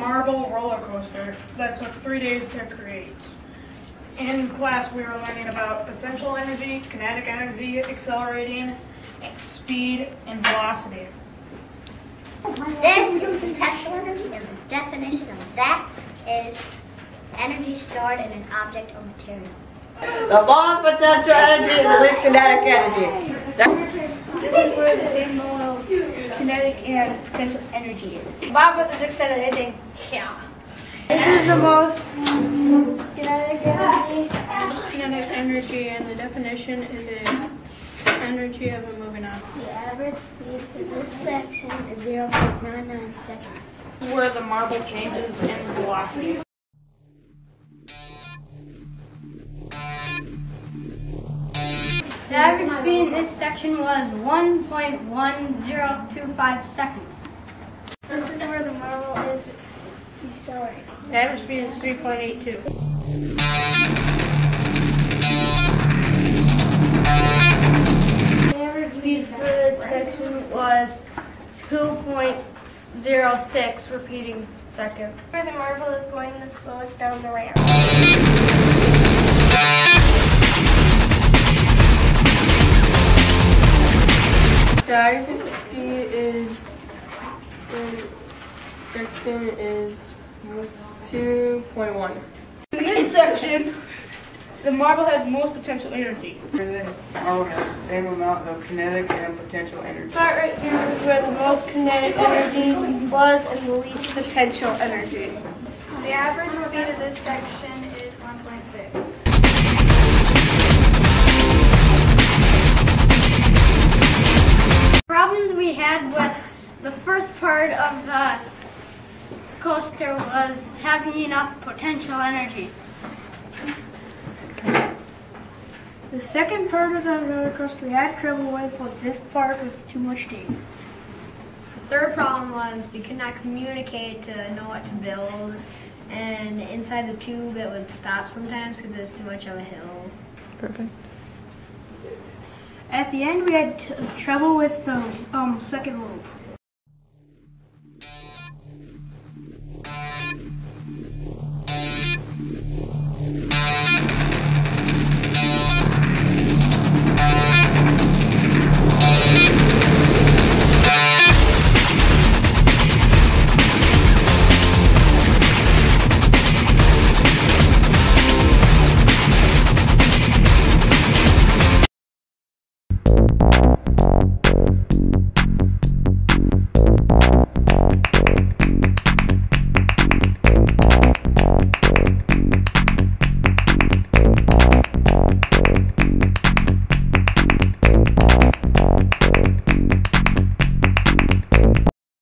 roller coaster that took three days to create. In class, we were learning about potential energy, kinetic energy, accelerating, speed, and velocity. This is potential energy, and the definition of that is energy stored in an object or material. The most potential energy and the least kinetic energy. This is where the same model of kinetic and potential energy is. Bob with the sixth anything. Yeah. This is the most kinetic energy. Kinetic energy, and the definition is a energy of a moving object. The average speed for this section is 0.99 seconds. Where the marble changes in velocity. The average speed in this section was 1.1025 seconds. This is where the marble is Sorry. The average speed is 3.82. The average speed for this section was 2.06 repeating seconds. Where the marble is going the slowest down the ramp. Section is two point one. In this section, the marble has most potential energy. Marble has the same amount of kinetic and potential energy. Part right here is where the most kinetic energy was and the least potential energy. The average speed of this section is 1.6. Problems we had with the first part of the coaster was having enough potential energy. The second part of the roller coaster we had trouble with was this part with too much tape. Third problem was we could not communicate to know what to build, and inside the tube it would stop sometimes because it was too much of a hill. Perfect. At the end, we had t- trouble with the um, second loop.